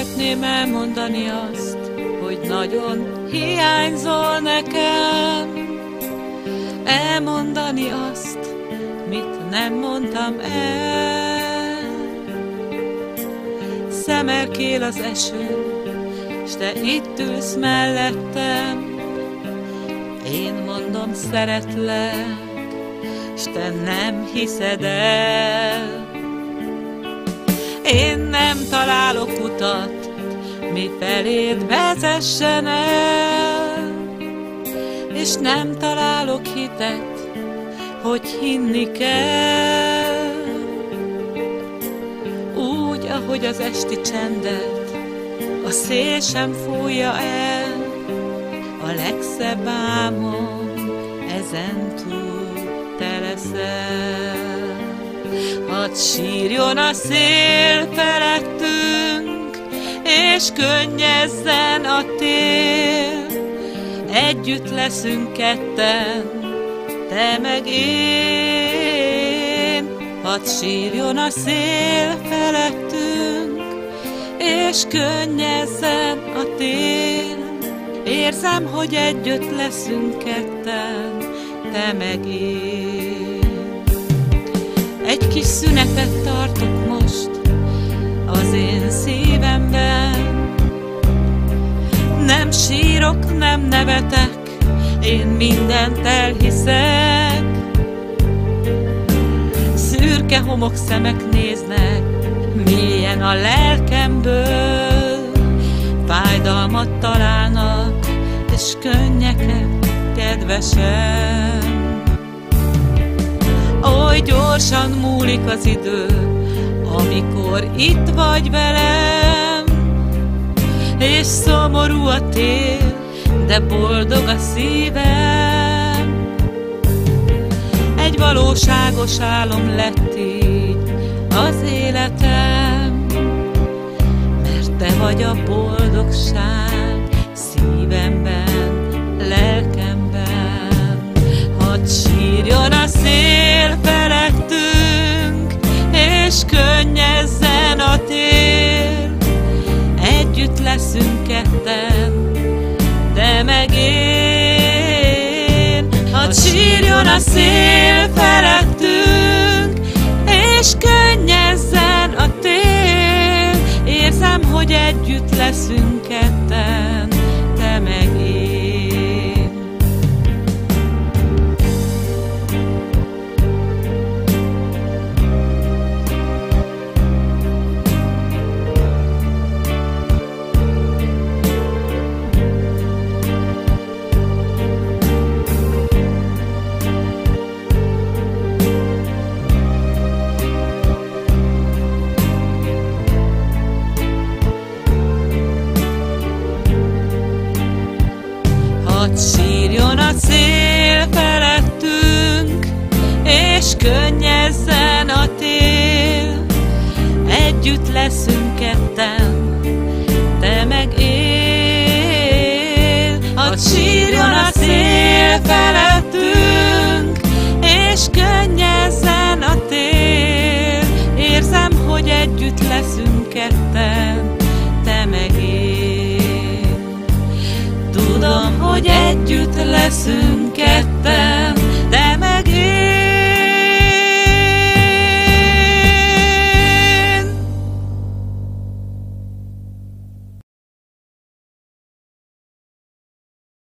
Szeretném elmondani azt, hogy nagyon hiányzol nekem. Elmondani azt, mit nem mondtam el. Szemelkél az eső, s te itt ülsz mellettem. Én mondom, szeretlek, s te nem hiszed el. Én nem találok utat, mi feléd vezessen el, és nem találok hitet, hogy hinni kell. Úgy, ahogy az esti csendet, a szél sem fújja el, a legszebb álmom ezen túl te leszel. Hadd sírjon a szél felettünk, és könnyezzen a tél. Együtt leszünk ketten, te meg én. Hadd sírjon a szél felettünk, és könnyezzen a tél. Érzem, hogy együtt leszünk ketten, te meg én. Kis szünetet tartok most az én szívemben. Nem sírok, nem nevetek, én mindent elhiszek. Szürke homok szemek néznek, mélyen a lelkemből. Fájdalmat találnak, és könnyeket kedvesen. Gyorsan múlik az idő, amikor itt vagy velem, és szomorú a tél, de boldog a szívem. Egy valóságos álom lett így az életem, mert te vagy a boldogság szívemben, könnyezzen a tél. Együtt leszünk ketten, te meg én. Hadd sírjon a szél felettünk, és könnyezzen a tél. Érzem, hogy együtt leszünk ketten, és könnyezzen a tél. Együtt leszünk ketten, te meg én. Hadd sírjon a szél felettünk, és könnyezzen a tél. Érzem, hogy együtt leszünk ketten, te meg én. Tudom, hogy együtt leszünk ketten,